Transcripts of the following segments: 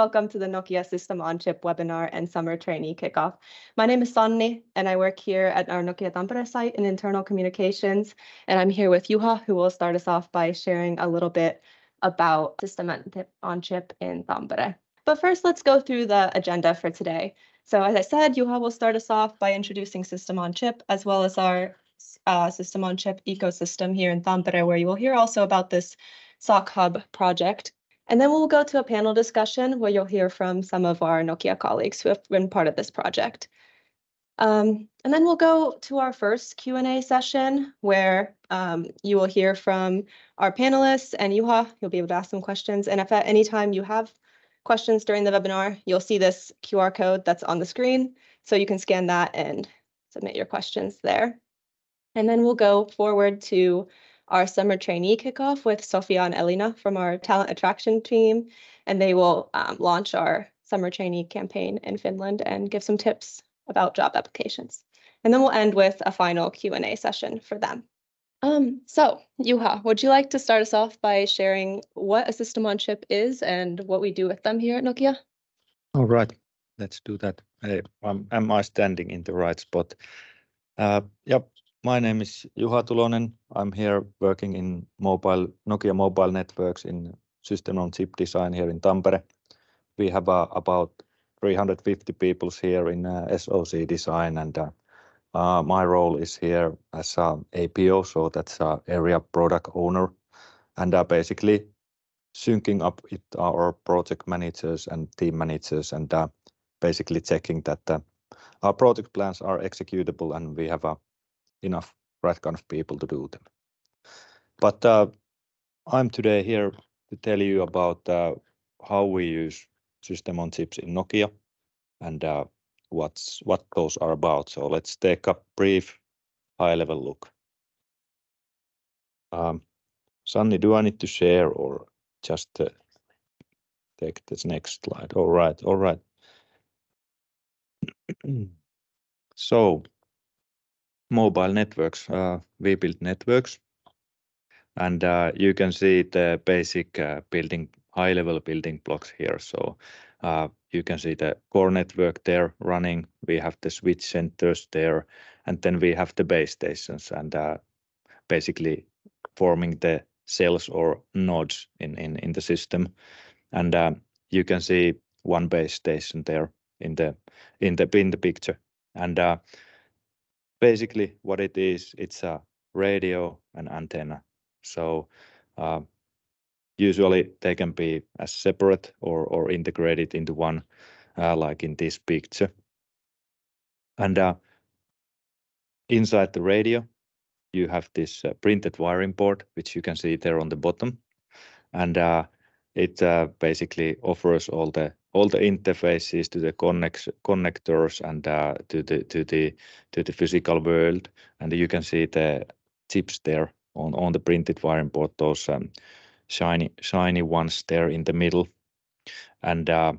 welcome to the Nokia System on Chip webinar and summer trainee kickoff. My name is Sanni, and I work here at our Nokia Tampere site in internal communications. And I'm here with Juha, who will start us off by sharing a little bit about System on Chip in Tampere. But first, let's go through the agenda for today. So as I said, Juha will start us off by introducing System on Chip, as well as our uh, System on Chip ecosystem here in Tampere, where you will hear also about this SOC Hub project. And then we'll go to a panel discussion where you'll hear from some of our Nokia colleagues who have been part of this project. Um, and then we'll go to our first Q&A session where um, you will hear from our panelists and Juha, you'll be able to ask some questions. And if at any time you have questions during the webinar, you'll see this QR code that's on the screen. So you can scan that and submit your questions there. And then we'll go forward to our summer trainee kickoff with Sofia and Elina from our talent attraction team, and they will um, launch our summer trainee campaign in Finland and give some tips about job applications. And then we'll end with a final Q&A session for them. Um, so, Juha, would you like to start us off by sharing what a system on chip is and what we do with them here at Nokia? All right, let's do that. Hey, am I standing in the right spot? Uh, yep, my name is Juha Tulonen. I'm here working in mobile Nokia Mobile Networks in system on chip design here in Tampere. We have uh, about 350 people here in uh, SoC design, and uh, uh, my role is here as uh, APO, so that's uh, area product owner, and basically syncing up with our project managers and team managers, and basically checking that our project plans are executable and we have a enough right kind of people to do them. But uh, I'm today here to tell you about uh, how we use system on chips in Nokia and uh, what's what those are about. So let's take a brief high-level look. Um, Sanni, do I need to share or just uh, take this next slide? All right, all right. so mobile networks. Uh, we build networks, and uh, you can see the basic uh, building, high-level building blocks here. So you can see the core network there running. We have the switch centers there, and then we have the base stations, and basically forming the cells or nodes in the system. And you can see one base station there in the picture. And basically what it is, it's a radio and antenna. So uh, usually they can be as separate or, or integrated into one, uh, like in this picture. And uh, inside the radio, you have this uh, printed wiring board, which you can see there on the bottom. And uh, it uh, basically offers all the all the interfaces to the connect, connectors and uh, to the physical world, and you can see the chips there on the printed wiring board. Those um, shiny ones there in the middle, and uh,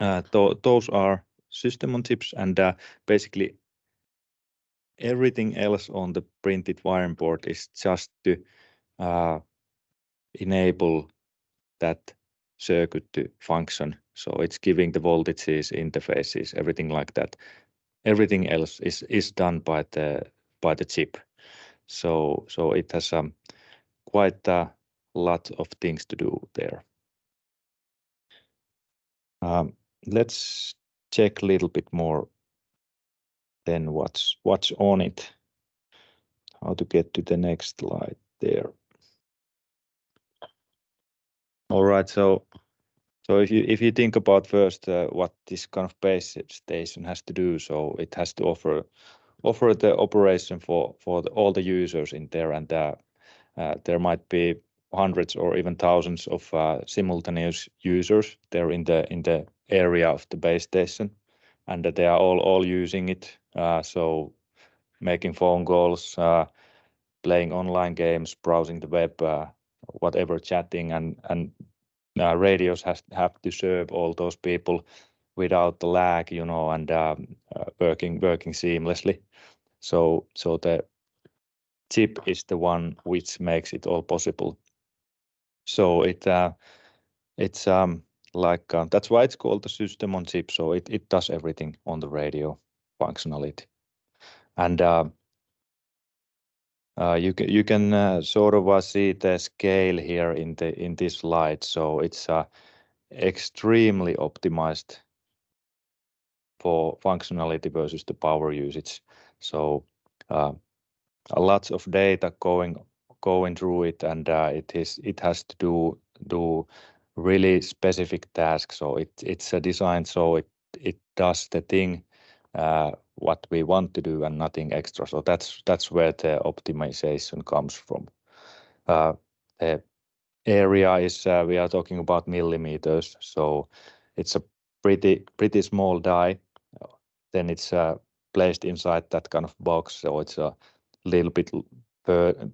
uh, th those are system on chips, and basically everything else on the printed wiring board is just to enable that circuit to function. So it's giving the voltages, interfaces, everything like that. Everything else is is done by the by the chip. So so it has um, quite a lot of things to do there. Um, let's check a little bit more then what's what's on it. How to get to the next slide there. All right. So so if you if you think about first uh, what this kind of base station has to do, so it has to offer offer the operation for all the users in there, and uh, uh, there might be hundreds or even thousands of simultaneous users there in the in the area of the base station, and that they are all using it. So making phone calls, playing online games, browsing the web, whatever chatting and and uh, radios has have to serve all those people without the lag, you know, and um, uh, working working seamlessly. So so the chip is the one which makes it all possible. So it uh, it's um, like That's why it's called the system on chip, so it it does everything on the radio functionality. Uh, you can uh, sort of uh, see the scale here in this slide. So it's extremely optimized for functionality versus the power usage. So lots of data going through it, and it is it has to do do really specific tasks. So it's designed so it does the thing what we want to do and nothing extra. So that's that's where the optimization comes from. Uh, the area is uh, we are talking about millimeters, so it's a pretty pretty small die. Then it's uh, placed inside that kind of box, so it's a little bit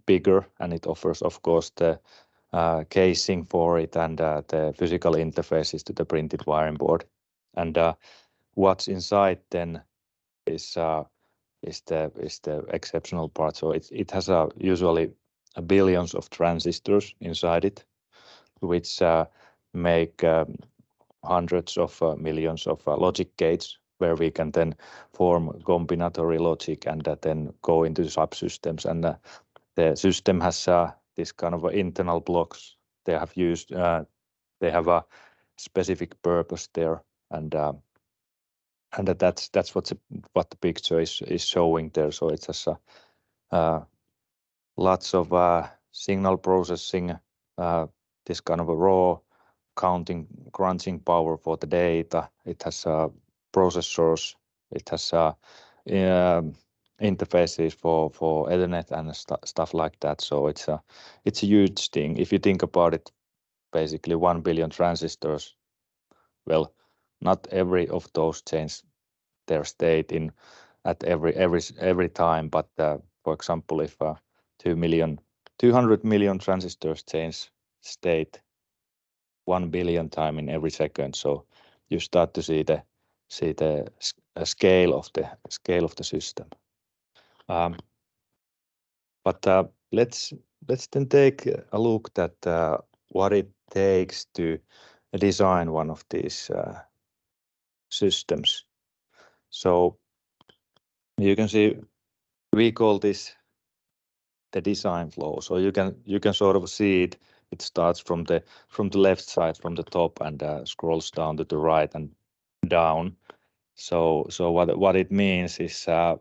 bigger, and it offers, of course, the casing for it and the physical interfaces to the printed wiring board. And what's inside then Uh, is the exceptional part. So it has usually billions of transistors inside it, which uh, make um, hundreds of uh, millions of logic gates where we can then form combinatorial logic and then go into subsystems. And the system has this kind of internal blocks they have used. They have a specific purpose there, and um, that's that's what the picture is is showing there. So it has uh, uh, lots of uh, signal processing, this kind of a raw counting, crunching power for the data. It has processors. It has um, interfaces for for Ethernet and stuff like that. So it's a it's a huge thing. If you think about it, basically 1 billion transistors, well, not every of those change their state in at every every every time. But uh, for example, if uh, 200 million transistors change state 1 billion time in every second, so you start to see the see the uh, scale of the scale of the system. Um, but Let's then take a look at what it takes to design one of these systems. So you can see we call this the design flow. So you can you can sort of see it It starts from the from the left side, from the top, and uh, scrolls down to the right and down. So so what what it means is uh,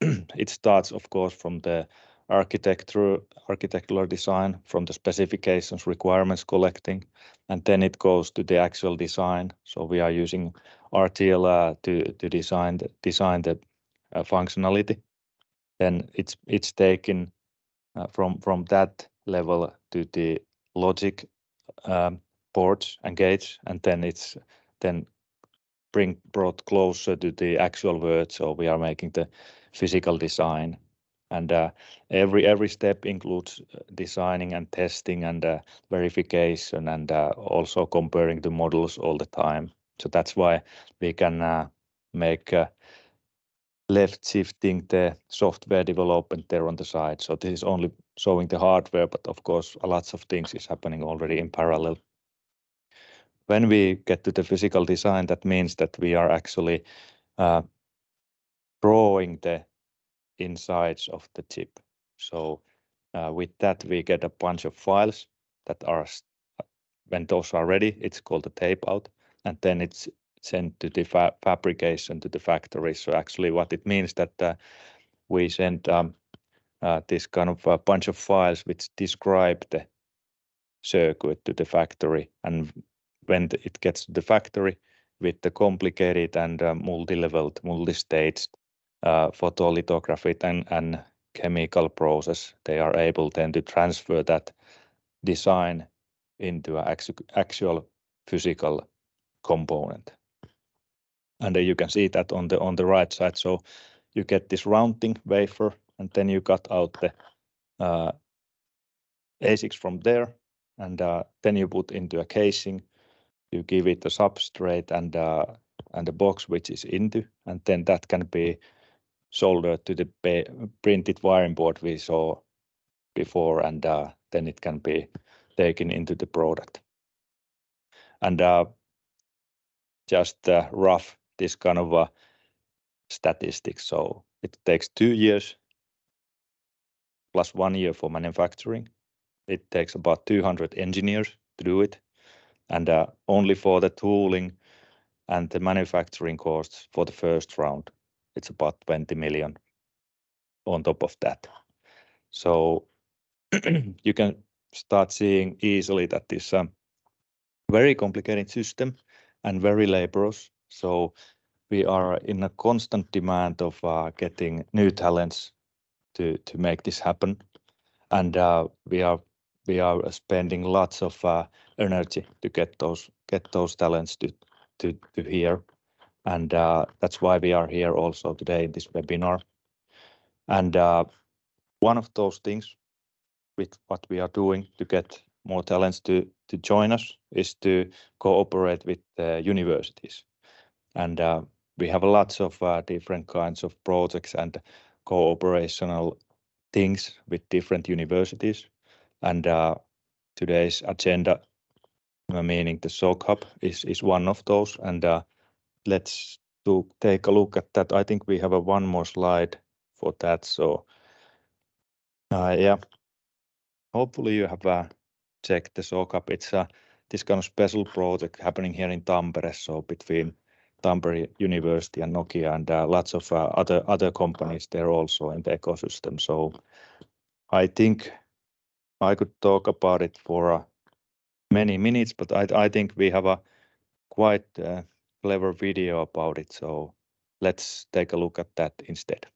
it starts, of course, from the architectural design, from the specifications, requirements collecting, and then it goes to the actual design. So we are using RTL to to design the uh, functionality. Then it's it's taken uh, from from that level to the logic um, boards and gates, and then it's then bring brought closer to the actual words. So We are making the physical design. Uh, every every step includes uh, designing and testing and uh, verification and also comparing the models all the time. So that's why we can make left shifting the software development there on the side. So this is only showing the hardware, but of course, a lots of things is happening already in parallel. When we get to the physical design, that means that we are actually drawing the insides of the chip. So uh, with that, we get a bunch of files that are when those are ready, it's called a tape-out, and then it's sent to the fabrication to the factory. So actually what it means that uh, we send um, uh, this kind of a bunch of files which describe the circuit to the factory. And when it gets to the factory with the complicated and multi-leveled, multi-staged Uh, photolithography and chemical process, they are able then to transfer that design into an actual physical component. And then you can see that on the on the right side. So you get this rounding wafer, and then you cut out the uh, ASICs from there, and uh, then you put into a casing. You give it a substrate and a box which is into, and then that can be soldered to the printed wiring board we saw before, and uh, then it can be taken into the product. And uh just uh, rough this kind of a statistics. So it takes two years plus one year for manufacturing. It takes about 200 engineers to do it. And uh, only for the tooling and the manufacturing costs for the first round, it's about 20 million on top of that. So you can start seeing easily that this is a very complicated system and very laborious. So we are in a constant demand of getting new talents to make this happen. And uh we are we are uh spending lots of energy to get those get those talents to here. And that's why we are here also today in this webinar. And uh one of those things with what we are doing to get more talents to join us is to cooperate with universities. And uh we have lots of different kinds of projects and cooperational things with different universities. And uh today's agenda, meaning the SOC Hub, is one of those. Let's take a look at that. I think we have one more slide for that. So, uh, yeah, hopefully you have uh, checked the SOC Hub. It's uh, this kind of special project happening here in Tampere, so between Tampere University and Nokia and lots of other companies there also in the ecosystem. So I think I could talk about it for many minutes, but I think we have a quite clever video about it. So let's take a look at that instead.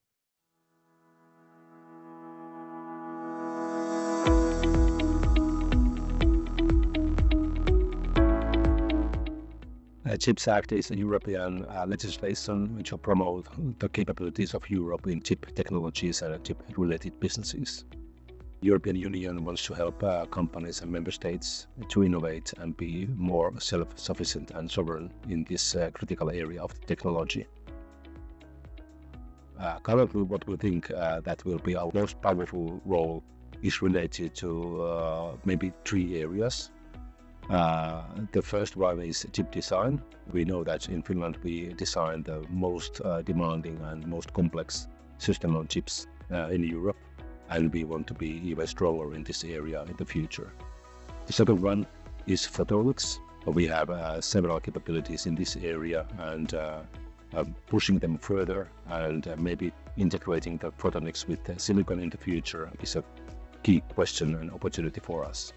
CHIPS Act is a European uh, legislation which will promote the capabilities of Europe in chip technologies and chip-related businesses. European Union wants to help uh, companies and member states to innovate and be more self-sufficient and sovereign in this uh, critical area of technology. Uh, currently, what we think that will be our most powerful role is related to maybe three areas. The first one is chip design. We know that in Finland, we design the most demanding and most complex system on chips in Europe, and we want to be even stronger in this area in the future. The second one is photonics. We have uh, several capabilities in this area, and uh, pushing them further and uh, maybe integrating the photonics with the silicon in the future is a key question and opportunity for us.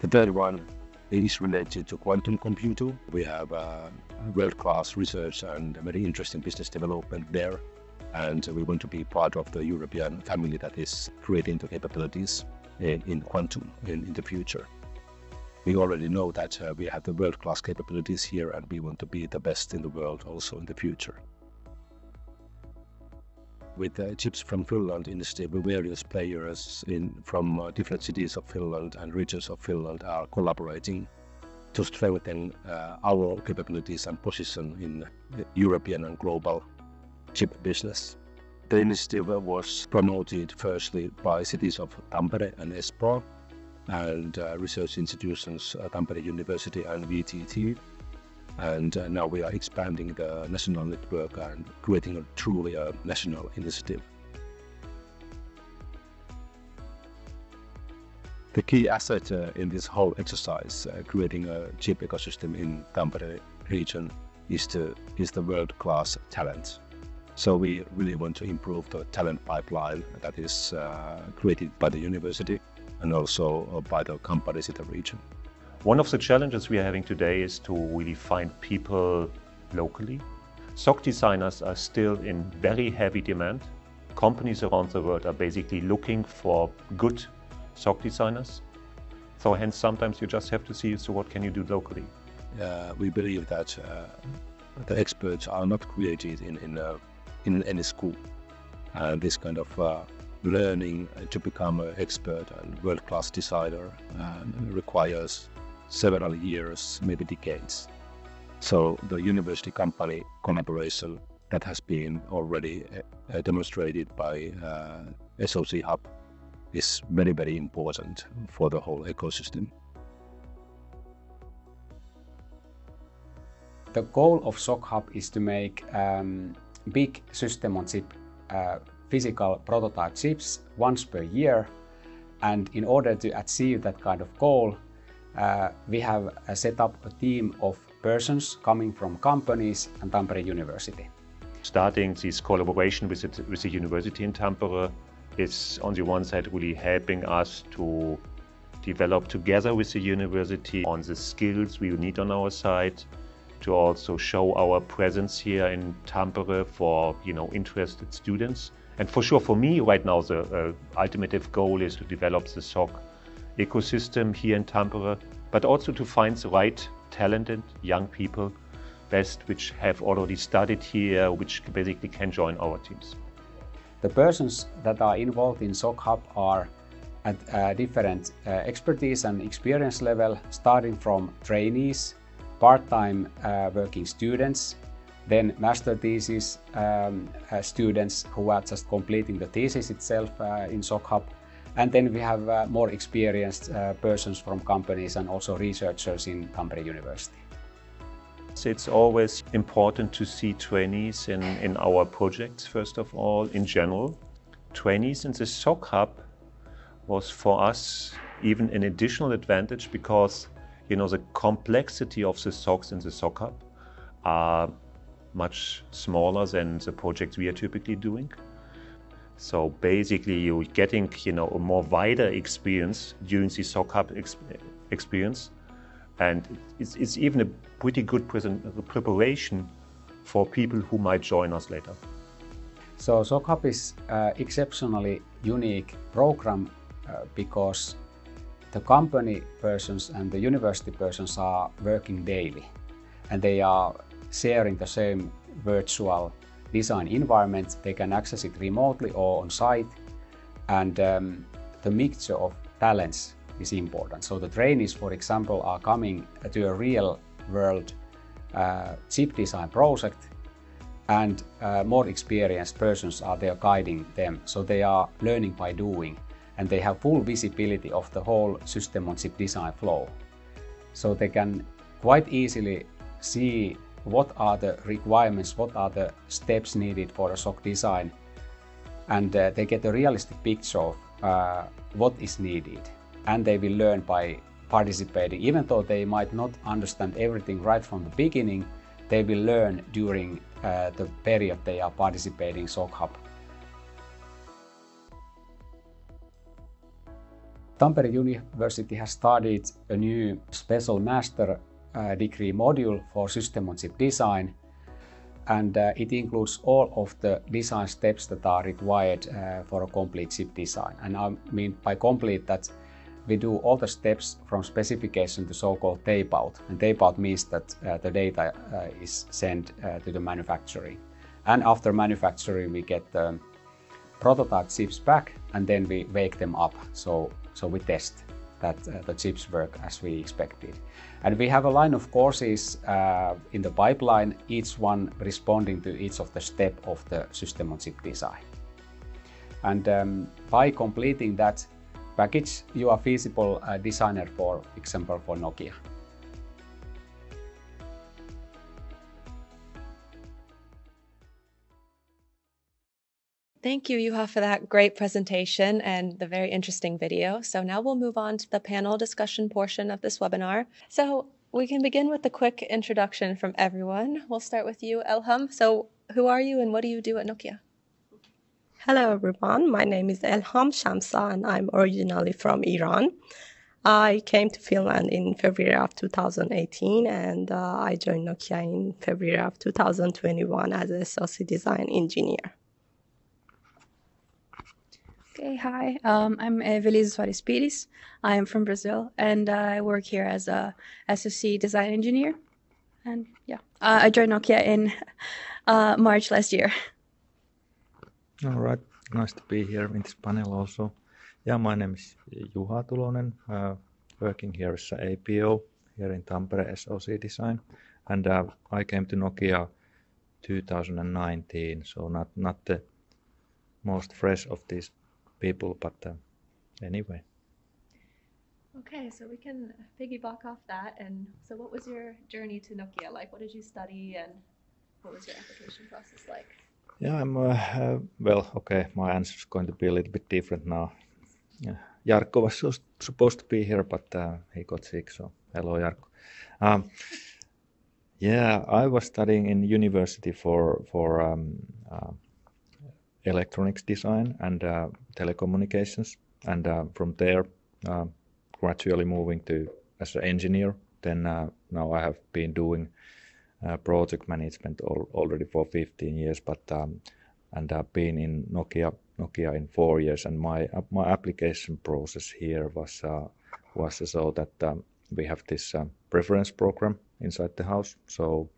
The third one is related to quantum computing. We have world-class research and a very interesting business development there, and we want to be part of the European family that is creating the capabilities eh, in quantum in the future. We already know that uh, we have the world-class capabilities here, and we want to be the best in the world also in the future. With the Chips from Finland Initiative, various players from uh, different cities of Finland and regions of Finland are collaborating to strengthen our capabilities and position in European and global chip business. The initiative was promoted firstly by cities of Tampere and Espoo and uh, research institutions, Tampere University and VTT. And uh, now we are expanding the national network and creating a truly a national initiative. The key asset in this whole exercise, creating a chip ecosystem in Tampere region, is the world-class talent. So we really want to improve the talent pipeline that is uh, created by the university and also uh, by the companies in the region. One of the challenges we are having today is to really find people locally. SoC designers are still in very heavy demand. Companies around the world are basically looking for good SoC designers. So hence, sometimes you just have to see, so what can you do locally? Uh, we believe that the experts are not created in any school. Uh, this kind of uh, learning to become an expert and world-class designer um, requires several years, maybe decades. So the university-company collaboration that has been already uh, demonstrated by SoC Hub is very, very important for the whole ecosystem. The goal of SOC Hub is to make um, big system on chip uh, physical prototype chips once per year. And in order to achieve that kind of goal, uh, we have uh, set up a team of persons coming from companies and Tampere University. Starting this collaboration with the, with the university in Tampere is on the one side really helping us to develop together with the university on the skills we need on our side to also show our presence here in Tampere for you know interested students. And for sure, for me right now, the uh, ultimate goal is to develop the SOC ecosystem here in Tampere, but also to find the right talented young people, best which have already studied here, which basically can join our teams. The persons that are involved in SOC Hub are at different uh, expertise and experience level, starting from trainees, part-time uh, working students, then master thesis um, uh, students who are just completing the thesis itself uh, in SOC Hub, and then we have more experienced persons from companies and also researchers in Tampere University. It's always important to see trainees in, in our projects, first of all, in general. Trainees in the SOC Hub was for us even an additional advantage because you know the complexity of the SoCs in the SOC Hub are much smaller than the projects we are typically doing. So basically, you're getting you know a more wider experience during the SOC Hub ex experience, and it's, it's even a pretty good preparation for people who might join us later. So SOC Hub is uh, exceptionally unique program uh, because the company persons and the university persons are working daily and they are sharing the same virtual design environment. They can access it remotely or on site and um, the mixture of talents is important. So the trainees, for example, are coming to a real world uh, chip design project and uh, more experienced persons are there guiding them. So they are learning by doing and they have full visibility of the whole system on chip design flow. So they can quite easily see what are the requirements, what are the steps needed for a SOC design, and uh, they get a realistic picture of uh, what is needed. And they will learn by participating. Even though they might not understand everything right from the beginning, they will learn during uh, the period they are participating SOC Hub. Tampere University has started a new special master uh, degree module for system on chip design and uh, it includes all of the design steps that are required uh, for a complete chip design. And I mean by complete that we do all the steps from specification to so-called tape out. And tape out means that uh, the data uh, is sent uh, to the manufacturing. And after manufacturing, we get the prototype chips back and then we wake them up. So so we test that uh, the chips work as we expected. And we have a line of courses uh, in the pipeline, each one responding to each of the step of the system on chip design. And um, by completing that package, you are feasible uh, designer, for example, for Nokia. Thank you, Juha, for that great presentation and the very interesting video. So now we'll move on to the panel discussion portion of this webinar. So we can begin with a quick introduction from everyone. We'll start with you, Elham. So who are you and what do you do at Nokia? Hello, everyone. My name is Elham Shamsa and I'm originally from Iran. I came to Finland in February of 2018 and uh, I joined Nokia in February of 2021 as a SOC design engineer. Okay, hi. Um, I'm Evelise Soares Pires. I am from Brazil and I work here as a SOC design engineer. And yeah, uh, I joined Nokia in uh, March last year. All right, nice to be here in this panel also. Yeah, my name is Juha Tulonen, uh, working here as an APO here in Tampere SOC design. And uh, I came to Nokia 2019, so not, not the most fresh of these people, but uh, anyway. Okay, so we can piggyback off that. And so, what was your journey to Nokia like? What did you study, and what was your application process like? Yeah, I'm uh, uh, well. Okay, my answer is going to be a little bit different now. Yeah. Jarkko was supposed to be here, but uh, he got sick. So, hello, Jarkko. Um, yeah, I was studying in university for for um, uh, electronics design and uh, telecommunications, and uh, from there uh, gradually moving to as an engineer. Then now I have been doing project management al- already for 15 years, but um, and I've been in Nokia Nokia in four years. And my my application process here was was so that um, we have this preference program inside the house. So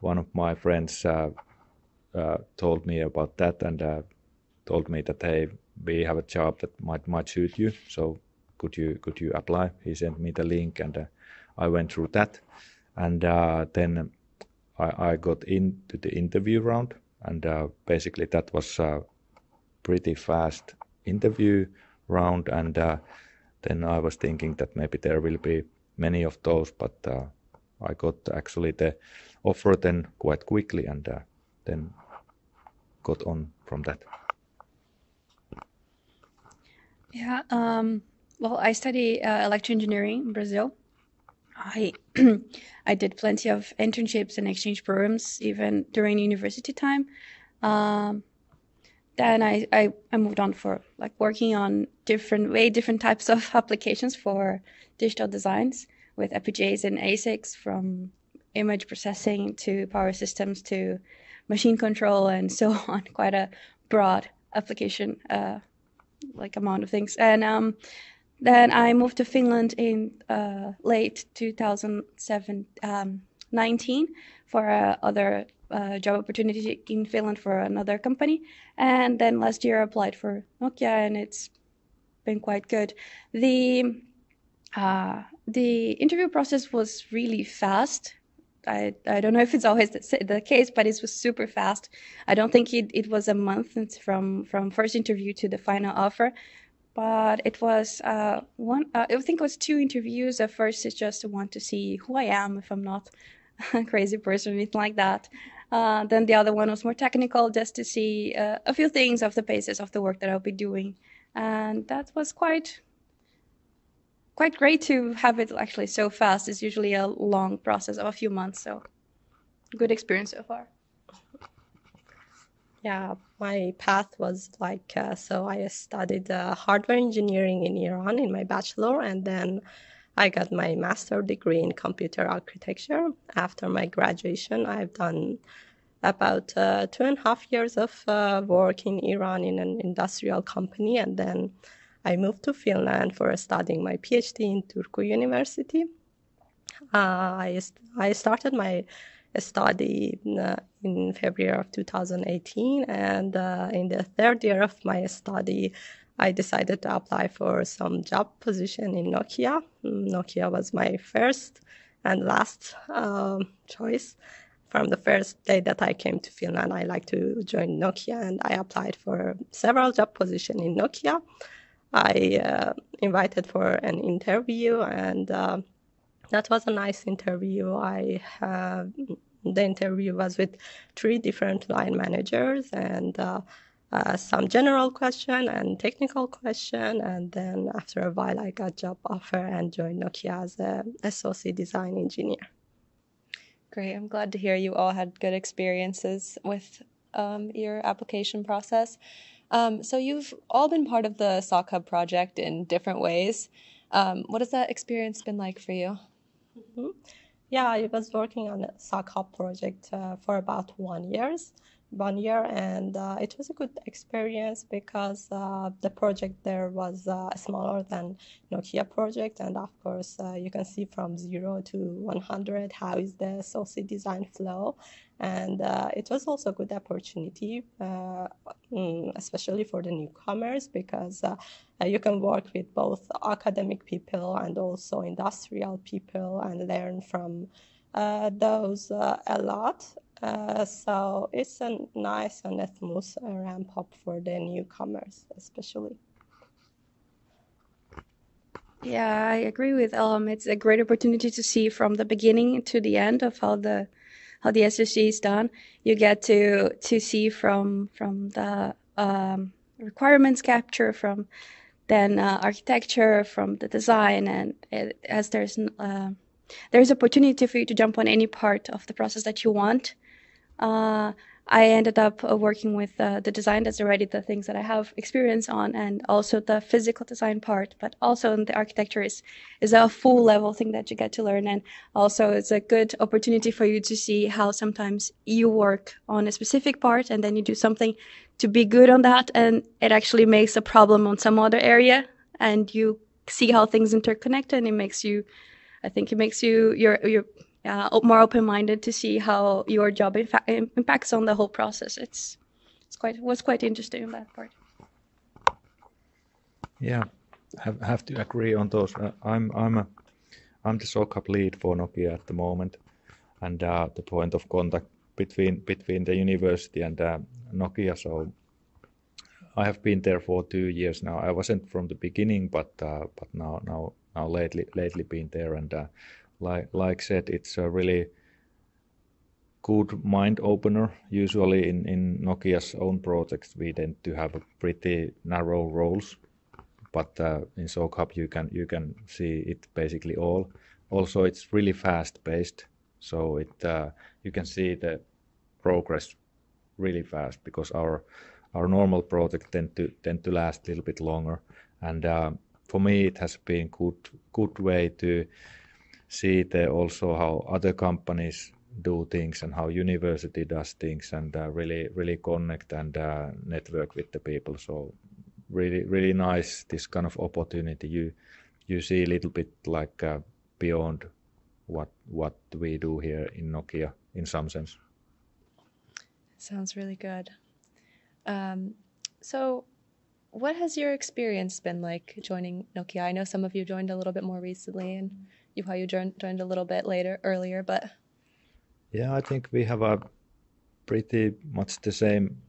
one of my friends uh, uh, told me about that and uh, told me that hey, we have a job that might might suit you. So could you could you apply? He sent me the link and uh, I went through that, and uh, then I, I, got into the interview round, and uh, basically that was a pretty fast interview round, and then I was thinking that maybe there will be many of those, but I got actually the offer then quite quickly and then got on from that. Yeah, um, well, I study uh, electrical engineering in Brazil. I I did plenty of internships and exchange programs even during university time. Um, then I, I, I moved on for like working on different way different types of applications for digital designs with FPGAs and ASICs from image processing to power systems to machine control and so on. Quite a broad application, uh, like amount of things. And um, then I moved to Finland in uh, late 2019 um, for uh, other uh, job opportunity in Finland for another company. And then last year I applied for Nokia and it's been quite good. The uh, the interview process was really fast. I, I don't know if it's always the, the case, but it was super fast. I don't think it, it was a month from, from first interview to the final offer, but it was uh, one. Uh, I think it was two interviews. The first is just to want to see who I am, if I'm not a crazy person anything like that. Uh, then the other one was more technical, just to see uh, a few things of the basis of the work that I'll be doing, and that was quite quite great to have it actually so fast. It's usually a long process of a few months, so good experience so far. Yeah, my path was like uh, so. I studied uh, hardware engineering in Iran in my bachelor, and then I got my master degree in computer architecture. After my graduation, I've done about uh, two and a half years of uh, work in Iran in an industrial company, and then I moved to Finland for studying my PhD in Turku University. Uh, I, I started my study in, uh, in, February of 2018, and uh, in the third year of my study, I decided to apply for some job position in Nokia. Nokia was my first and last um, choice. From the first day that I came to Finland, I like to join Nokia, and I applied for several job positions in Nokia. I uh, invited for an interview, and uh, that was a nice interview. I have the interview was with three different line managers and uh, uh, some general question and technical question, and then after a while, I got job offer and joined Nokia as a SoC design engineer. Great. I'm glad to hear you all had good experiences with um, your application process. Um, so you've all been part of the SOC Hub project in different ways. Um, what has that experience been like for you? Mm-hmm. Yeah, I was working on the SOC Hub project uh, for about one years, one year, and uh, it was a good experience because uh, the project there was uh, smaller than Nokia project, and of course uh, you can see from zero to 100 how is the SoC design flow, and uh, it was also a good opportunity, uh, mm, especially for the newcomers, because you can work with both academic people and also industrial people and learn from those a lot. Uh, so it's a nice and smooth ramp up for the newcomers, especially. Yeah, I agree with Elham. It's a great opportunity to see from the beginning to the end of how the how the SOC is done. You get to to see from from the um, requirements capture, from then uh, architecture, from the design, and it, as there's uh, there's opportunity for you to jump on any part of the process that you want. Uh, I ended up uh, working with uh, the design that's already the things that I have experience on, and also the physical design part. But also in the architecture is is a full level thing that you get to learn, and also it's a good opportunity for you to see how sometimes you work on a specific part, and then you do something to be good on that, and it actually makes a problem on some other area, and you see how things interconnect, and it makes you, I think, it makes you your your uh, more open-minded to see how your job impacts on the whole process. It's it's quite was quite interesting in that part. Yeah, have have to agree on those. Uh, I'm I'm a I'm the SOC Hub lead for Nokia at the moment, and uh, the point of contact between between the university and uh, Nokia. So I have been there for two years now. I wasn't from the beginning, but uh, but now now now lately lately been there and uh, like like said, it's a really good mind opener. Usually in, in Nokia's own projects, we tend to have pretty narrow roles, but uh, in SOC Hub you can you can see it basically all. Also, it's really fast paced, so it uh, you can see the progress really fast because our our normal project tend to tend to last a little bit longer. And uh, for me, it has been good good way to see the also how other companies do things and how university does things and uh, really really connect and uh, network with the people. So really really nice this kind of opportunity. You you see a little bit like uh, beyond what what we do here in Nokia in some sense. Sounds really good. Um, so what has your experience been like joining Nokia? I know some of you joined a little bit more recently and you probably joined, joined a little bit later, earlier, but. Yeah, I think we have a pretty much the same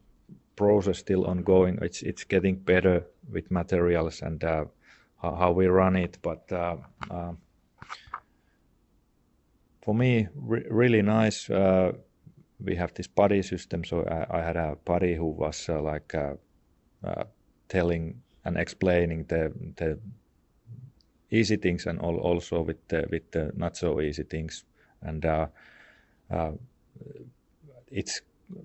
process still ongoing. It's it's getting better with materials and uh, how, we run it, but uh, uh, for me, re- really nice. Uh, we have this buddy system, so I, I had a buddy who was uh, like uh, telling and explaining the the easy things and all, also with the, with the not so easy things. And uh, uh, it's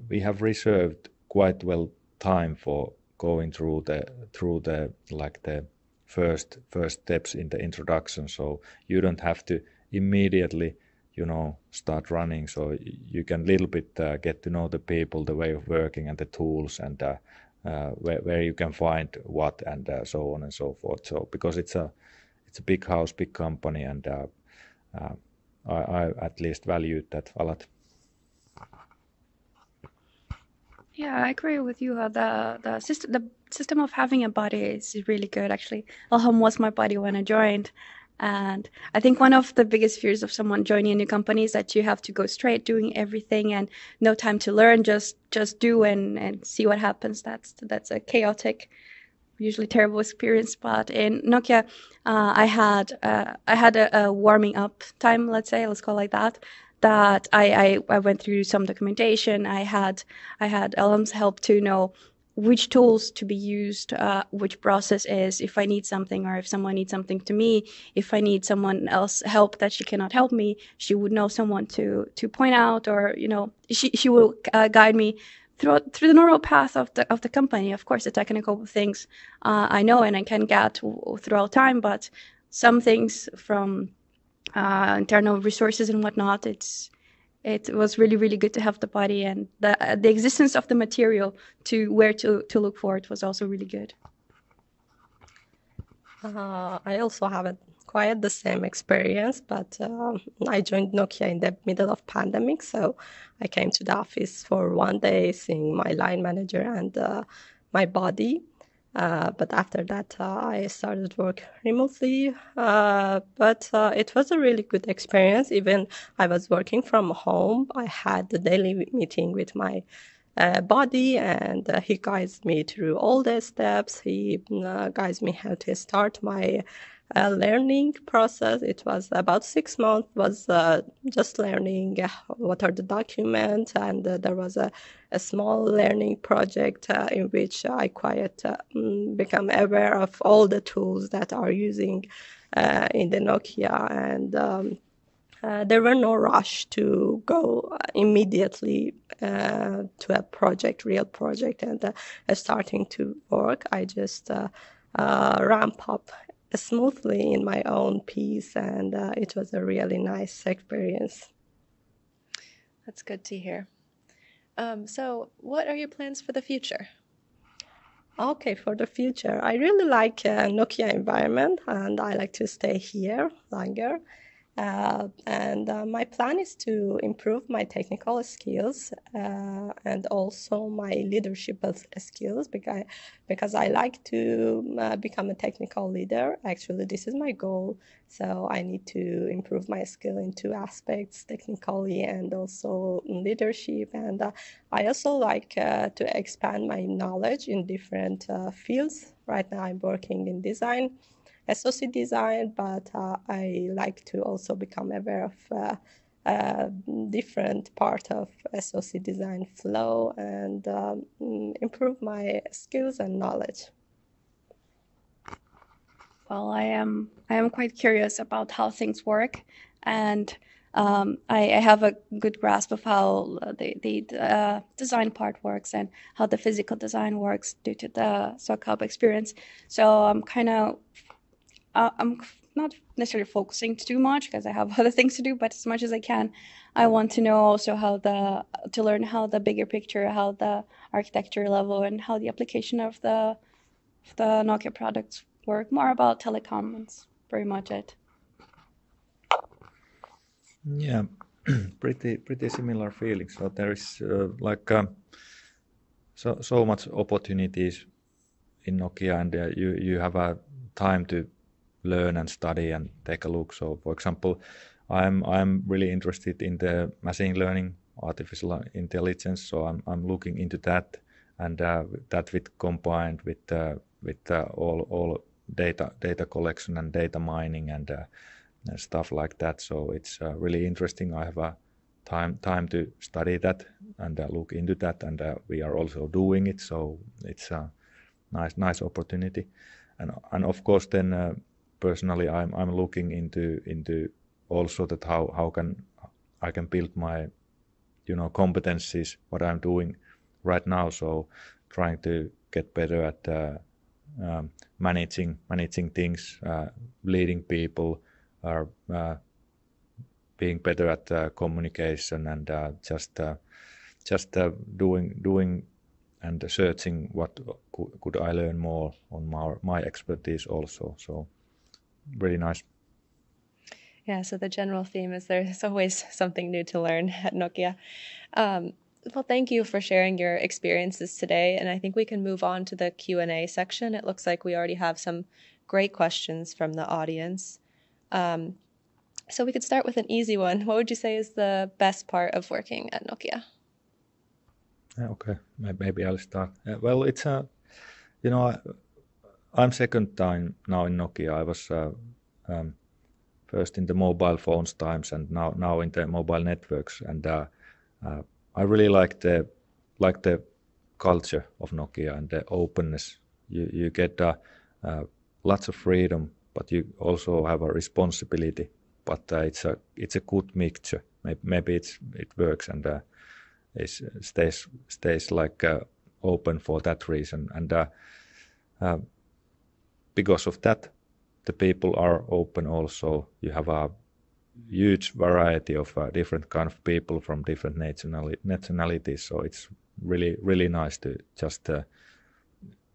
we have reserved quite well time for going through the through the like the first first steps in the introduction. So you don't have to immediately you know start running so you can little bit uh, get to know the people the way of working and the tools and uh, uh, where, where you can find what and uh, so on and so forth so because it's a it's a big house, big company, and uh, uh, I, I at least valued that a lot. Yeah, I agree with you. Uh, the the system the system of having a buddy is really good. Actually, Elham was my buddy when I joined, and I think one of the biggest fears of someone joining a new company is that you have to go straight, doing everything, and no time to learn. Just just do and and see what happens. That's that's a chaotic usually terrible experience. But in Nokia, uh, I had uh, I had a, a, warming up time, let's say, let's call it like that. That I, I, I went through some documentation. I had I had Elham's help to know which tools to be used, uh, which process is, if I need something or if someone needs something to me, if I need someone else help that she cannot help me, she would know someone to to point out or you know she she will uh, guide me through through the normal path of the of the company. Of course, the technical things uh, I know and I can get throughout time, but some things from uh, internal resources and whatnot, it's it was really really good to have the body and the the existence of the material to where to to look for it was also really good. Uh, I also have a quite the same experience, but uh, I joined Nokia in the middle of pandemic, so I came to the office for one day, seeing my line manager and uh, my body. Uh, but after that, uh, I started work remotely. Uh, but uh, it was a really good experience. Even I was working from home. I had the daily meeting with my uh, body and he guides me through all the steps. He guides me how to start my a learning process. It was about six months. Was uh, just learning uh, what are the documents, and uh, there was a, a small learning project uh, in which I quite mm, become aware of all the tools that are using in the Nokia and. Um, uh, there were no rush to go immediately uh, to a project, real project, and uh, starting to work. I just ramp up smoothly in my own piece, and uh, it was a really nice experience. That's good to hear. Um, so, what are your plans for the future? Okay, for the future, I really like uh, Nokia environment, and I like to stay here longer. Uh, and uh, my plan is to improve my technical skills uh, and also my leadership skills because, because I like to uh, become a technical leader. Actually, this is my goal. So I need to improve my skill in two aspects technically and also leadership. And uh, I also like uh, to expand my knowledge in different fields. Right now, I'm working in design SOC design, but uh, I like to also become aware of uh, uh, different part of SOC design flow and um, improve my skills and knowledge. Well, I am I am quite curious about how things work, and um, I, I, have a good grasp of how the, the uh, design part works and how the physical design works due to the SOC Hub experience. So I'm kind of uh, I'm not necessarily focusing too much because I have other things to do, but as much as I can, I want to know also how the to learn how the bigger picture, how the architecture level, and how the application of the of the Nokia products work. More about telecom. That's very much it. Yeah, pretty pretty similar feelings. So there is uh, like um, so so much opportunities in Nokia, and uh, you you have a time to learn and study and take a look. So, for example, I'm I'm really interested in the machine learning, artificial intelligence. So I'm I'm looking into that, and uh, that with combined with uh, with uh, all all data data collection and data mining and uh, stuff like that. So it's uh, really interesting. I have a time time to study that and uh, look into that, and we are also doing it. So it's a nice nice opportunity, and and of course then personally I'm I'm looking into into also that how how can I can build my you know competencies what I'm doing right now. So trying to get better at uh, um, managing managing things, uh, leading people, or uh, being better at uh, communication and uh, just uh, just doing doing and searching what could I learn more on my my expertise also. So really nice. Yeah, so the general theme is there's always something new to learn at Nokia. Um, well, thank you for sharing your experiences today, and I think we can move on to the Q and A section. It looks like we already have some great questions from the audience. Um, so we could start with an easy one. What would you say is the best part of working at Nokia? Okay, maybe I'll start. Uh, well, it's a, you know, I'm second time now in Nokia. I was uh, um, first in the mobile phones times and now now in the mobile networks. And uh, uh, I really like the like the culture of Nokia and the openness. You you get uh, uh, lots of freedom, but you also have a responsibility. But uh, it's a it's a good mixture. Maybe, maybe it's it works and it stays stays like open for that reason. And because of that, the people are open also. You have a huge variety of uh, different kind of people from different nationali- nationalities. So it's really, really nice to just, uh,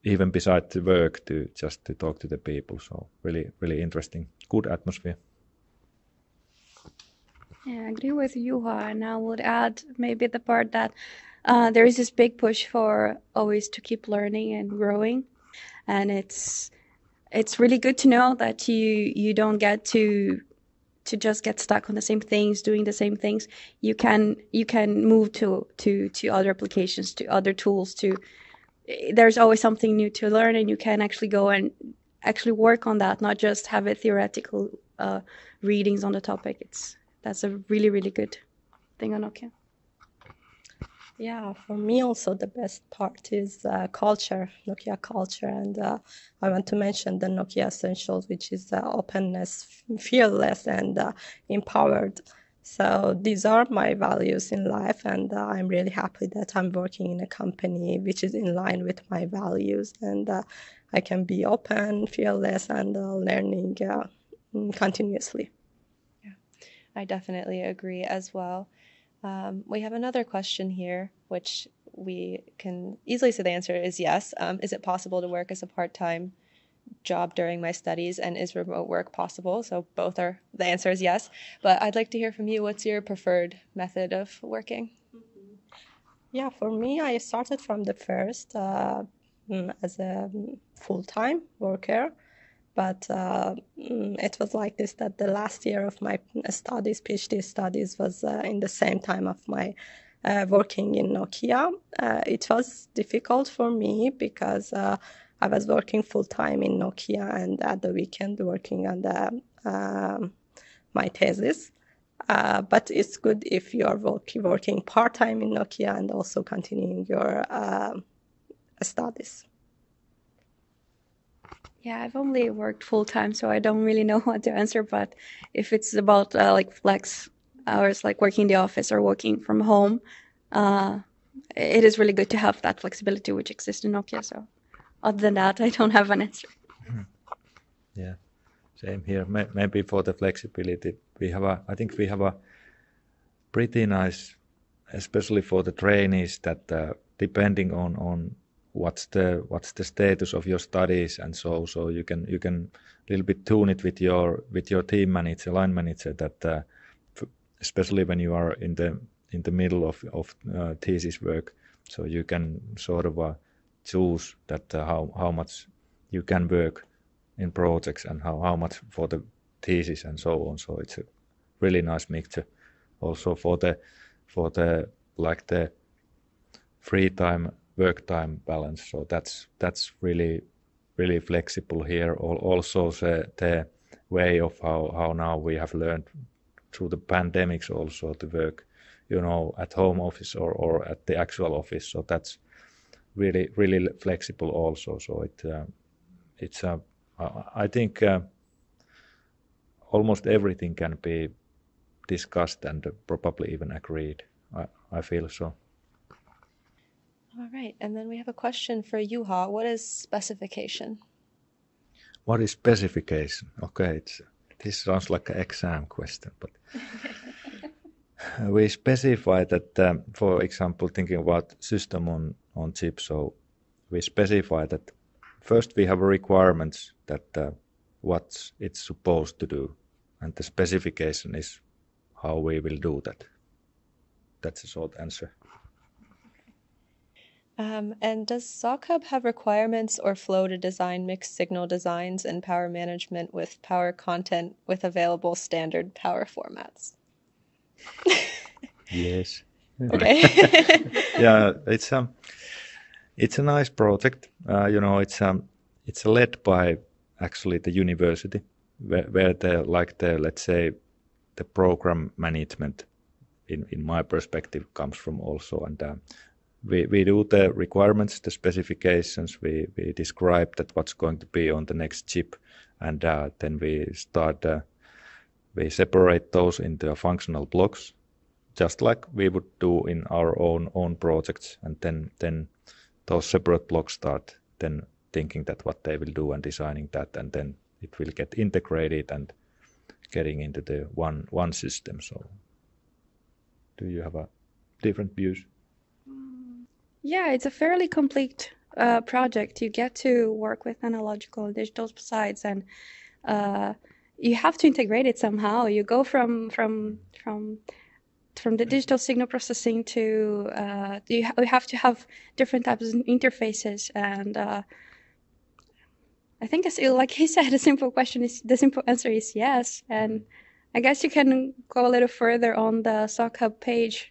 even beside the work, to just to talk to the people. So really, really interesting, good atmosphere. Yeah, I agree with Juha, and I would add maybe the part that uh, there is this big push for always to keep learning and growing, and it's it's really good to know that you you don't get to to just get stuck on the same things doing the same things you can you can move to to to other applications to other tools to there's always something new to learn and you can actually go and actually work on that, not just have a theoretical uh, readings on the topic. It's that's a really really good thing on Nokia. Yeah, for me also the best part is uh, culture, Nokia culture, and uh, I want to mention the Nokia Essentials, which is uh, openness, fearless, and uh, empowered. So these are my values in life, and uh, I'm really happy that I'm working in a company which is in line with my values, and uh, I can be open, fearless, and learning continuously. Yeah, I definitely agree as well. Um, we have another question here, which we can easily say the answer is yes. Um, is it possible to work as a part time job during my studies, and is remote work possible? So both are the answer is yes. But I'd like to hear from you. What's your preferred method of working? Yeah, for me, I started from the first uh, mm, as a full time worker but uh, mm, it was like this that the last year of my studies phd studies was uh, in the same time of my uh, working in nokia. Uh, it was difficult for me because uh, i was working full-time in nokia and at the weekend working on the um, my thesis. Uh, but it's good if you are work- working part-time in nokia and also continuing your studies yeah, I've only worked full time, so I don't really know what to answer. But if it's about uh, like flex hours, like working in the office or working from home, uh, it is really good to have that flexibility which exists in Nokia. So, other than that, I don't have an answer. Yeah, same here. Maybe for the flexibility, we have a. I think we have a pretty nice, especially for the trainees, that uh, depending on on what's the what's the status of your studies and so so you can you can a little bit tune it with your with your team manager line manager that uh, especially when you are in the in the middle of of uh, thesis work. So you can sort of uh, choose that uh, how how much you can work in projects and how how much for the thesis and so on. So it's a really nice mixture. Also for the for the like the free time work time balance. So that's that's really really flexible here. Also the, way of how, now we have learned through the pandemics also to work, you know, at home office or, at the actual office. So that's really really flexible also. So it uh, it's uh, I think uh, almost everything can be discussed and probably even agreed. I feel so. All right, and then we have a question for Juha. What is specification? What is specification? Okay, it's, this sounds like an exam question, but we specify that, um, for example, thinking about system on, on chip, so we specify that first we have requirements that uh, what it's supposed to do, and the specification is how we will do that. That's a short answer. Um, and does SOC Hub have requirements or flow to design mixed signal designs and power management with power content with available standard power formats? yes. Okay. yeah, it's um, it's a nice project. Uh, you know, it's um, it's led by actually the university, where, where the like the let's say the program management, in in my perspective, comes from also, and uh, we, we do the requirements, the specifications, we, we describe that what's going to be on the next chip, and uh, then we start, uh, we separate those into functional blocks, just like we would do in our own own projects, and then then those separate blocks start then thinking that what they will do and designing that, and then it will get integrated and getting into the one one system. So, do you have a different views? Yeah, it's a fairly complete uh, project. You get to work with analogical and digital sides, and uh, you have to integrate it somehow. You go from from from from the digital signal processing to uh, you, ha- you have to have different types of interfaces and uh, I think it's like he said, a simple question is the simple answer is yes. And I guess you can go a little further on the SOC Hub page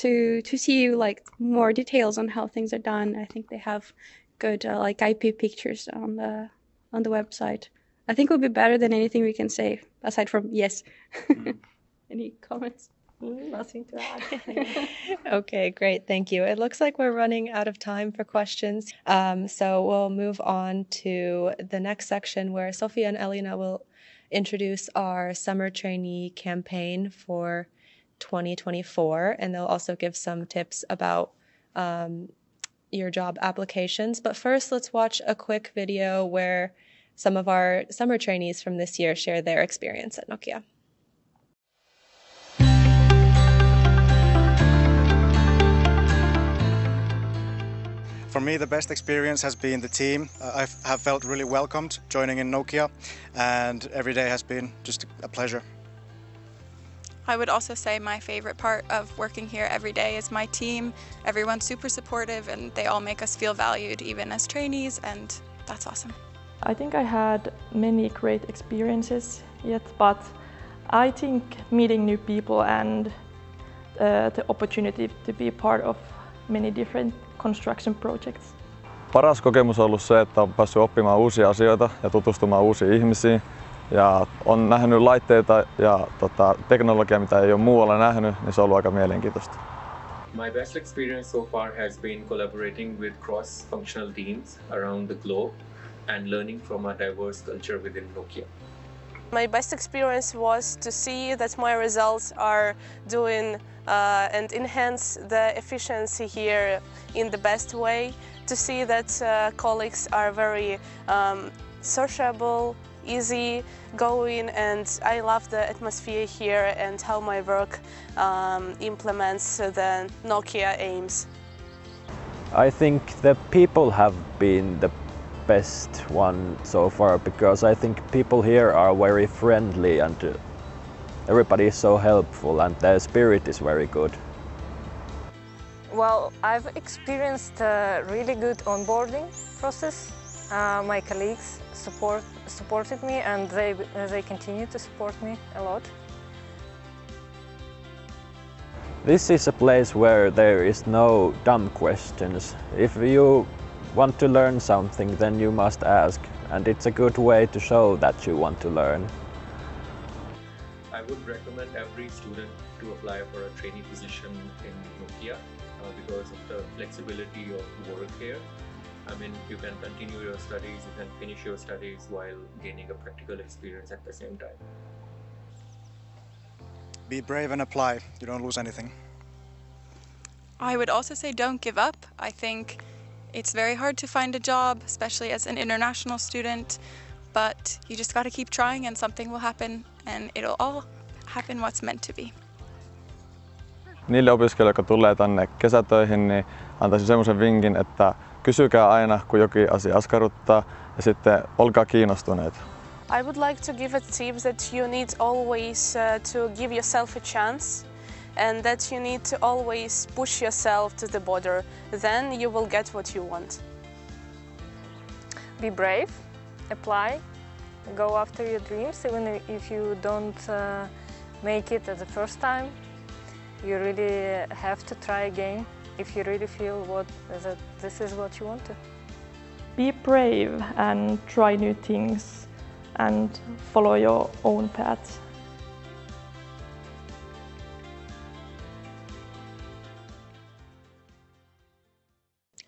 to to see like more details on how things are done. I think they have good uh, like IP pictures on the on the website. I think it will be better than anything we can say aside from yes. Any comments? Mm, nothing to add. okay, great. Thank you. It looks like we're running out of time for questions. Um, so we'll move on to the next section where Sofia and Elina will introduce our summer trainee campaign for 2024, and they'll also give some tips about um, your job applications. But first, let's watch a quick video where some of our summer trainees from this year share their experience at Nokia. For me, the best experience has been the team. I have felt really welcomed joining in Nokia, and every day has been just a pleasure. I would also say my favorite part of working here every day is my team. Everyone's super supportive and they all make us feel valued even as trainees and that's awesome. I think I had many great experiences yet, but I think meeting new people and uh, the opportunity to be part of many different construction projects. Paras kokemus on ollut se, että on päässyt oppimaan uusia asioita ja tutustumaan uusiin ihmisiin. Ja on nähnyt laitteita ja tota, teknologiaa, mitä ei ole muualla nähnyt, niin se on ollut aika mielenkiintoista. My best experience so far has been collaborating with cross-functional teams around the globe and learning from a diverse culture within Nokia. My best experience was to see that my results are doing uh, and enhance the efficiency here in the best way, to see that uh, colleagues are very um, sociable, easy going and I love the atmosphere here and how my work um, implements the Nokia aims. I think the people have been the best one so far because I think people here are very friendly and uh, everybody is so helpful and their spirit is very good. Well, I've experienced a really good onboarding process. Uh, my colleagues support, supported me and they, they continue to support me a lot. This is a place where there is no dumb questions. If you want to learn something, then you must ask, and it's a good way to show that you want to learn. I would recommend every student to apply for a trainee position in Nokia uh, because of the flexibility of work here. I mean, you can continue your studies, you can finish your studies while gaining a practical experience at the same time. Be brave and apply, you don't lose anything. I would also say don't give up. I think it's very hard to find a job, especially as an international student, but you just got to keep trying and something will happen and it'll all happen what's meant to be. Niille opiskelijoille, jotka tulee tänne kesätöihin, niin antaisin semmoisen vinkin, että kysykää aina, kun jokin asia askarruttaa ja sitten olkaa kiinnostuneita. I would like to give a tip that you need always uh, to give yourself a chance and that you need to always push yourself to the border. Then you will get what you want. Be brave, apply, go after your dreams, even if you don't uh, make it at the first time. You really have to try again if you really feel what, that this is what you want to. Be brave and try new things and follow your own path.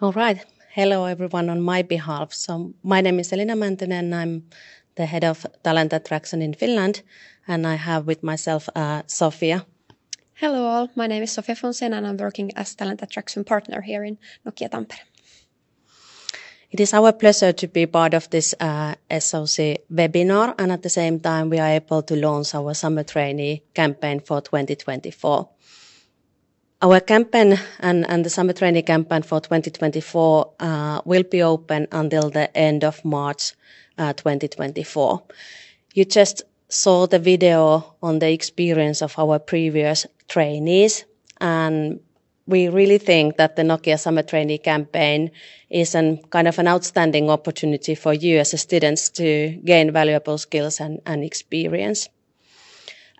All right. Hello, everyone, on my behalf. So, my name is Elina Mäntynen. I'm the head of talent attraction in Finland, and I have with myself uh, Sofia. Hello, all. My name is Sofia Fonsen, and I'm working as talent attraction partner here in Nokia Tampere. It is our pleasure to be part of this uh, SOC webinar, and at the same time, we are able to launch our summer trainee campaign for 2024. Our campaign and, and the summer training campaign for 2024 uh, will be open until the end of March uh, 2024. You just saw the video on the experience of our previous trainees, and we really think that the Nokia Summer Trainee campaign is an kind of an outstanding opportunity for you as students to gain valuable skills and, and experience.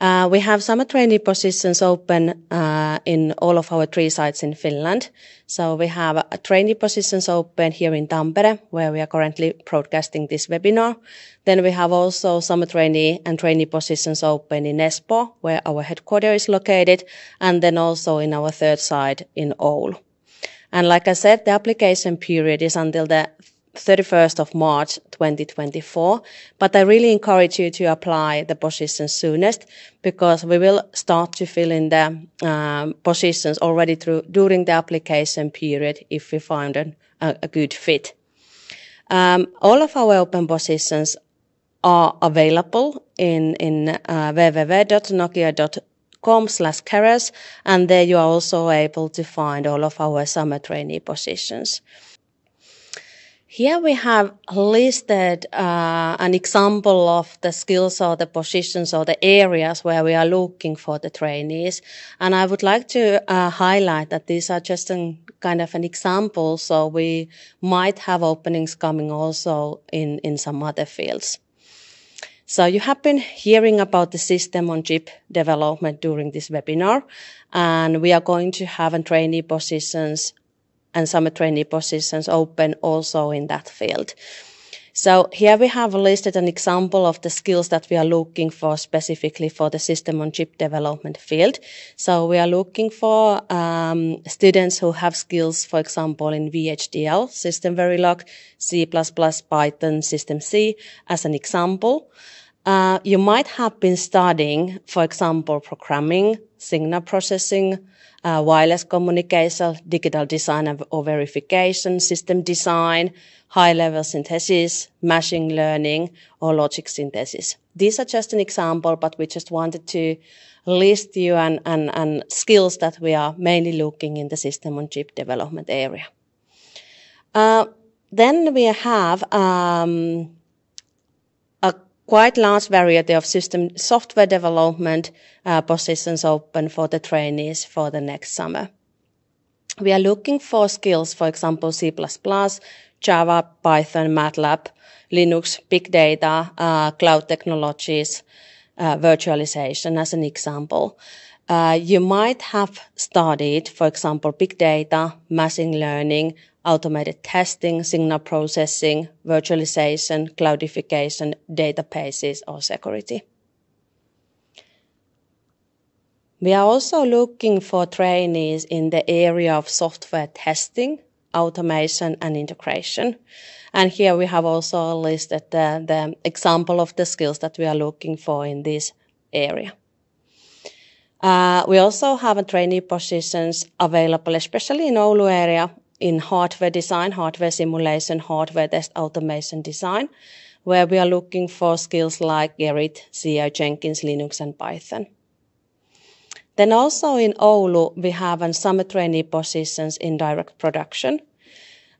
Uh, we have summer trainee positions open uh, in all of our three sites in Finland. So we have uh, trainee positions open here in Tampere, where we are currently broadcasting this webinar. Then we have also summer trainee and trainee positions open in Espoo, where our headquarters is located, and then also in our third site in Oulu. And like I said, the application period is until the 31st of March 2024. But I really encourage you to apply the position soonest because we will start to fill in the um, positions already through during the application period if we find an, a, a, good fit. Um, all of our open positions are available in, in uh, www.nokia.com slash careers and there you are also able to find all of our summer trainee positions. Here we have listed uh, an example of the skills or the positions or the areas where we are looking for the trainees. And I would like to uh, highlight that these are just a kind of an example. So we might have openings coming also in, in some other fields. So you have been hearing about the system on chip development during this webinar, and we are going to have a trainee positions and summer trainee positions open also in that field. So here we have listed an example of the skills that we are looking for specifically for the system on chip development field. So we are looking for um, students who have skills, for example, in VHDL, System Verilog, C++, Python, System C as an example. Uh, you might have been studying, for example, programming, signal processing, uh, wireless communication, digital design or verification, system design, high-level synthesis, machine learning, or logic synthesis. These are just an example, but we just wanted to list you and, and, and skills that we are mainly looking in the system on chip development area. Uh, then we have um, quite large variety of system software development uh, positions open for the trainees for the next summer. We are looking for skills, for example, C++, Java, Python, MATLAB, Linux, big data, uh, cloud technologies, uh, virtualization as an example. Uh, you might have studied, for example, big data, machine learning, automated testing, signal processing, virtualization, cloudification, databases, or security. We are also looking for trainees in the area of software testing, automation, and integration. And here we have also listed the, the example of the skills that we are looking for in this area. Uh, we also have trainee positions available, especially in Oulu area, in hardware design, hardware simulation, hardware test automation design, where we are looking for skills like Gerrit, CI, Jenkins, Linux, and Python. Then also in Oulu, we have summer trainee positions in direct production.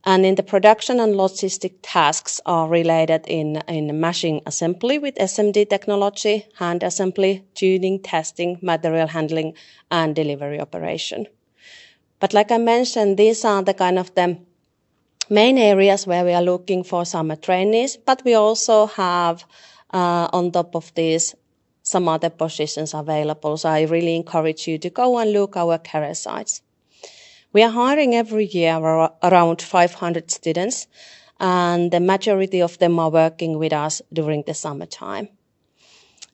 And in the production and logistic tasks are related in, in machine assembly with SMD technology, hand assembly, tuning, testing, material handling, and delivery operation. But like I mentioned, these are the kind of the main areas where we are looking for summer trainees, but we also have uh, on top of this some other positions available. So I really encourage you to go and look our career sites. We are hiring every year around 500 students, and the majority of them are working with us during the summertime.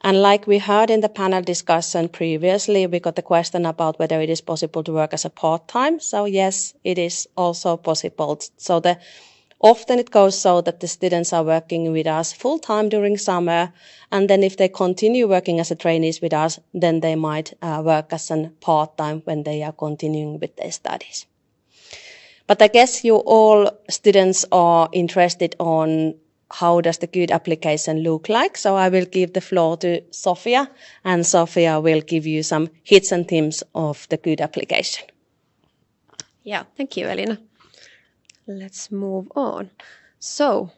And like we heard in the panel discussion previously, we got the question about whether it is possible to work as a part-time. So yes, it is also possible. So the, often it goes so that the students are working with us full-time during summer. And then if they continue working as a trainees with us, then they might uh, work as a part-time when they are continuing with their studies. But I guess you all students are interested on how does the good application look like? So I will give the floor to Sofia and Sofia will give you some hits and tips of the good application. Yeah, thank you, Elina. Let's move on. So,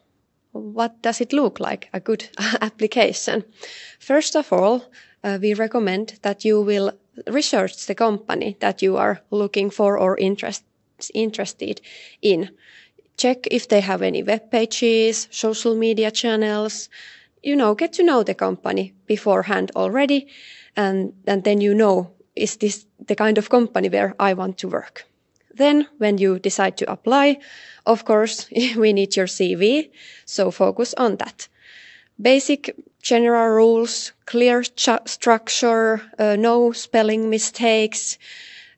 what does it look like, a good application? First of all, uh, we recommend that you will research the company that you are looking for or interest, interested in check if they have any web pages, social media channels, you know, get to know the company beforehand already. and, and then you know, is this the kind of company where I want to work? Then when you decide to apply, of course, we need your CV, so focus on that. Basic general rules, clear structure, uh, no spelling mistakes,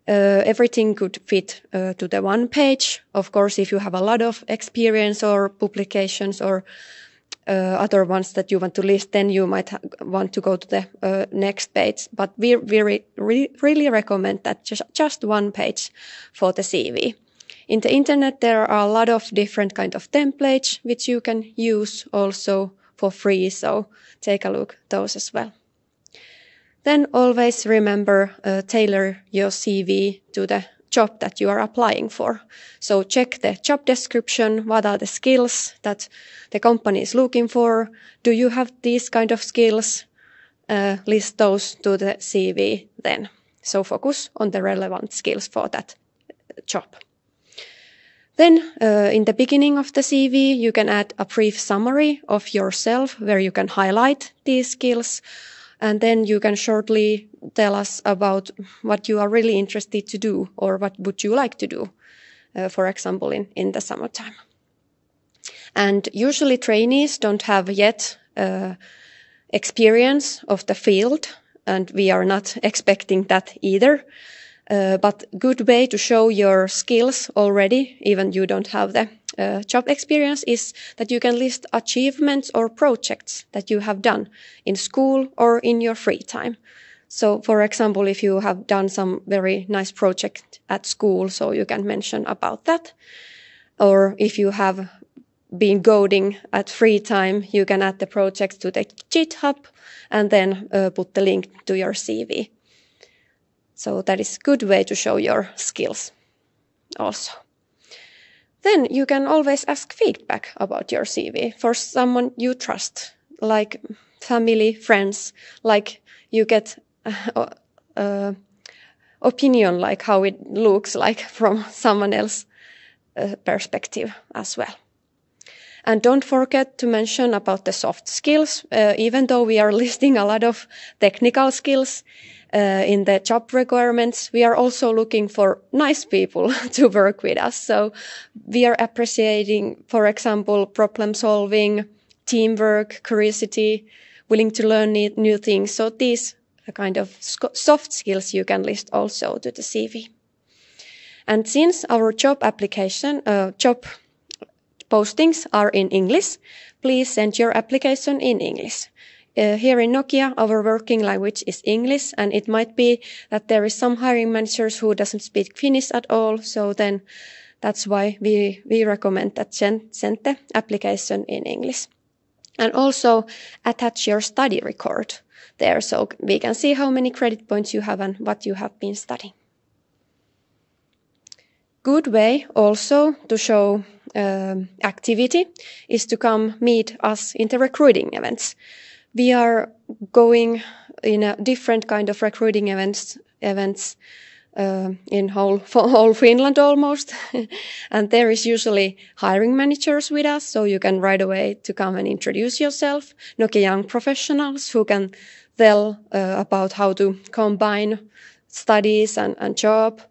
uh, everything could fit uh, to the one page. Of course, if you have a lot of experience or publications or uh, other ones that you want to list, then you might want to go to the uh, next page. But we, we re re really recommend that just, just one page for the CV. In the internet, there are a lot of different kind of templates which you can use also for free. So take a look those as well. Then always remember uh, tailor your CV to the job that you are applying for. So check the job description. What are the skills that the company is looking for? Do you have these kind of skills? Uh, list those to the CV then. So focus on the relevant skills for that job. Then, uh, in the beginning of the CV, you can add a brief summary of yourself where you can highlight these skills and then you can shortly tell us about what you are really interested to do or what would you like to do, uh, for example, in, in the summertime. And usually trainees don't have yet uh, experience of the field, and we are not expecting that either. Uh, but good way to show your skills already, even you don't have the uh, job experience, is that you can list achievements or projects that you have done in school or in your free time. So, for example, if you have done some very nice project at school, so you can mention about that. Or if you have been coding at free time, you can add the project to the GitHub and then uh, put the link to your CV. So that is a good way to show your skills also. Then you can always ask feedback about your CV for someone you trust, like family, friends, like you get uh, uh, opinion like how it looks like from someone else uh, perspective as well. And don't forget to mention about the soft skills. Uh, even though we are listing a lot of technical skills, uh, in the job requirements, we are also looking for nice people to work with us. So we are appreciating, for example, problem solving, teamwork, curiosity, willing to learn new things. So these kind of soft skills you can list also to the CV. And since our job application, uh, job postings are in English, please send your application in English. Uh, here in Nokia, our working language is English, and it might be that there is some hiring managers who doesn't speak Finnish at all. So then that's why we, we recommend that send, send the application in English. And also attach your study record there so we can see how many credit points you have and what you have been studying. Good way also to show activity is to come meet us in the recruiting events we are going in a different kind of recruiting events events uh, in whole whole Finland almost, and there is usually hiring managers with us, so you can right away to come and introduce yourself. Nokia young professionals who can tell uh, about how to combine studies and, and job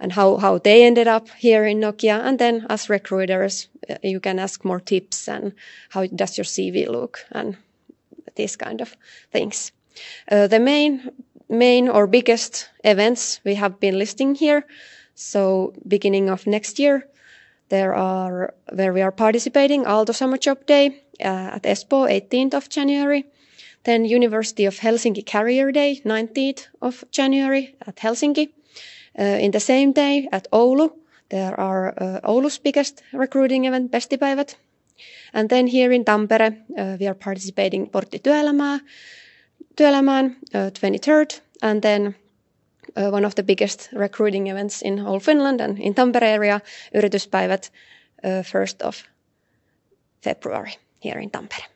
and how, how they ended up here in Nokia. And then as recruiters, uh, you can ask more tips and how does your CV look and these kind of things. Uh, the main, main or biggest events we have been listing here. So beginning of next year, there are where we are participating Aalto Summer Job Day uh, at Espoo, 18th of January. Then University of Helsinki Career Day, 19th of January at Helsinki. Uh, in the same day at Oulu, there are uh, Oulu's biggest recruiting event, Pestipäivät, and then here in Tampere, uh, we are participating Portti työelämää, työelämään uh, 23rd, and then one of the biggest recruiting events in whole Finland and in Tampere area, yrityspäivät uh, 1st of February here in Tampere.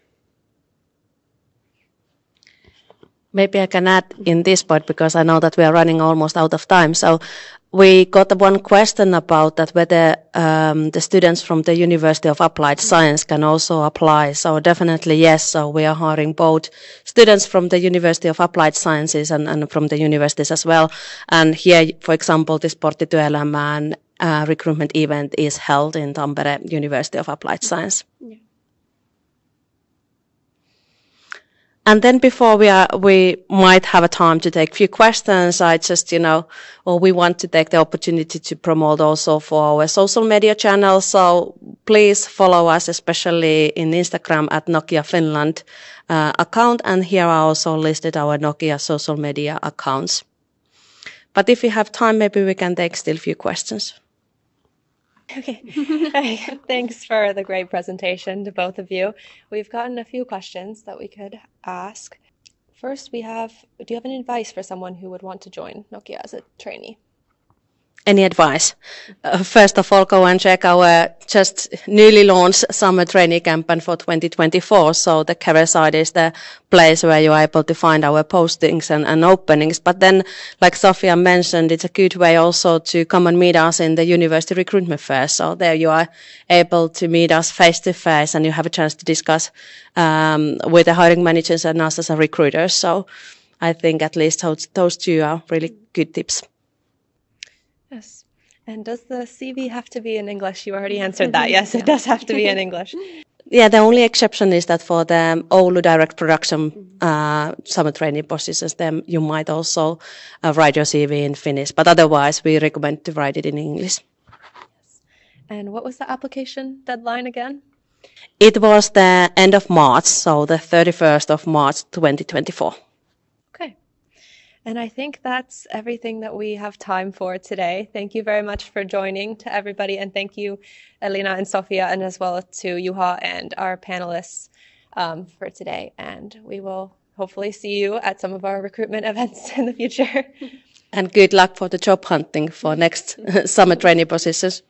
Maybe I can add in this part because I know that we are running almost out of time. So we got one question about that whether um, the students from the University of Applied Science can also apply. So definitely yes. So we are hiring both students from the University of Applied Sciences and, and from the universities as well. And here, for example, this Portti Työelämään uh, recruitment event is held in Tampere University of Applied Science. Yeah. And then before we are, we might have a time to take a few questions. I just, you know, or we want to take the opportunity to promote also for our social media channels. So please follow us, especially in Instagram at Nokia Finland uh, account. And here are also listed our Nokia social media accounts. But if we have time, maybe we can take still a few questions. Okay. Thanks for the great presentation to both of you. We've gotten a few questions that we could ask. First, we have Do you have any advice for someone who would want to join Nokia as a trainee? Any advice? Uh, first of all, go and check our just newly launched summer training campaign for 2024. So the career site is the place where you are able to find our postings and, and openings. But then, like Sofia mentioned, it's a good way also to come and meet us in the university recruitment fair. So there you are able to meet us face to face and you have a chance to discuss um, with the hiring managers and us as a recruiter. So I think at least those, those two are really good tips. Yes. And does the CV have to be in English? You already answered that. Yes, it does have to be in English. Yeah, the only exception is that for the Oulu direct production uh, summer training positions, then you might also uh, write your CV in Finnish. But otherwise, we recommend to write it in English. Yes. And what was the application deadline again? It was the end of March, so the 31st of March 2024. And I think that's everything that we have time for today. Thank you very much for joining to everybody. And thank you, Elina and Sofia, and as well to Juha and our panelists um, for today. And we will hopefully see you at some of our recruitment events in the future. And good luck for the job hunting for next summer training positions.